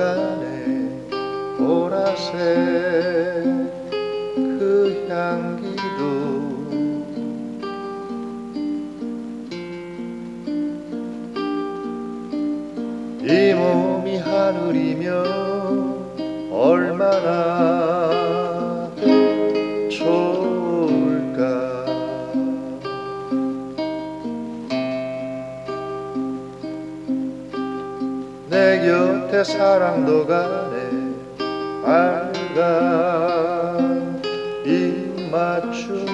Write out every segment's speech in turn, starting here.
들어가네 보라색 그 향기도 이 몸이 하늘이면 얼마나 내 곁에 사랑도 가네. 빨간 입맞춤도.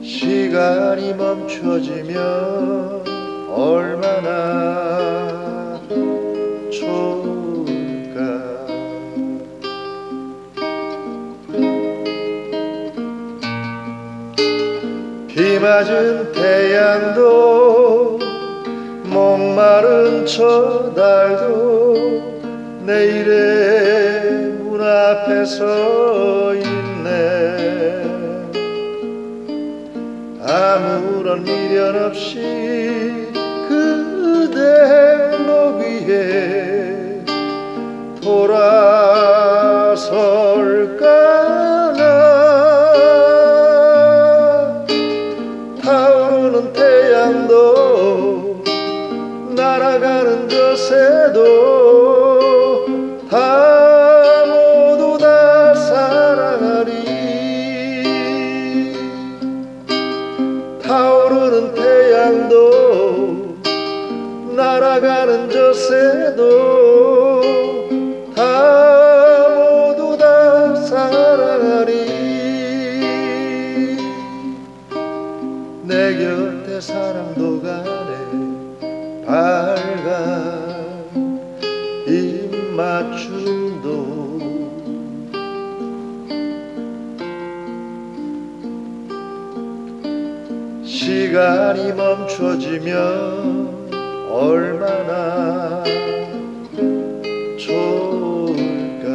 시간이 멈춰지면 얼마나 비 맞은 태양도 목마른 저 달도 내일의 문 앞에 서 있네. 아무런 미련 없이 태양도 날아가는 저 새도 다 모두 다 사랑하리. 내 곁에 사랑도 가네. 빨간 입맞춤 시간이 멈춰지면 얼마나 좋을까.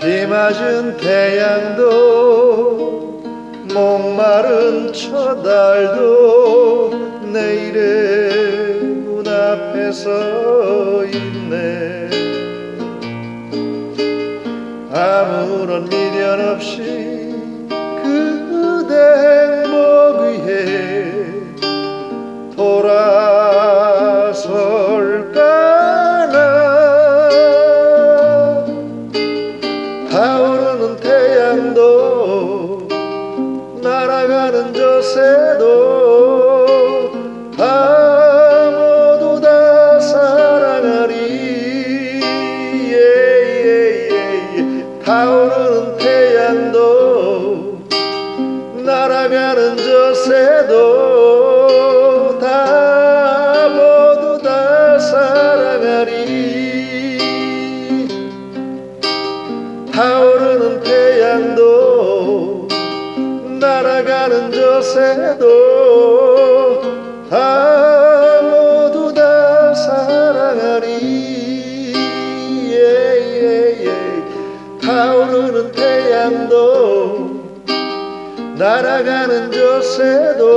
비 맞은 태양도 목마른 저 달도 내일의 문 앞에 서 있네 아무런 미련 없이 그대 목 위에 돌아설까나. 타오르는 태양도 날아가는 저 새도 날아가는 저 새도 다 모두 다 사랑하리 타오르는 태양도 날아가는 저 새도 다 모두 다 사랑하리 예, 예, 예. 타오르는 태양도 날아가는 저새도